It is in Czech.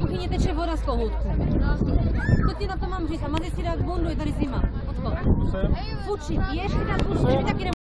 Kuchyně teče voda z kohoutku. Co ti na to mám říct? A máte si dát bundu, je tady zima. Odchod. Fuči, ještě dát bundu, taky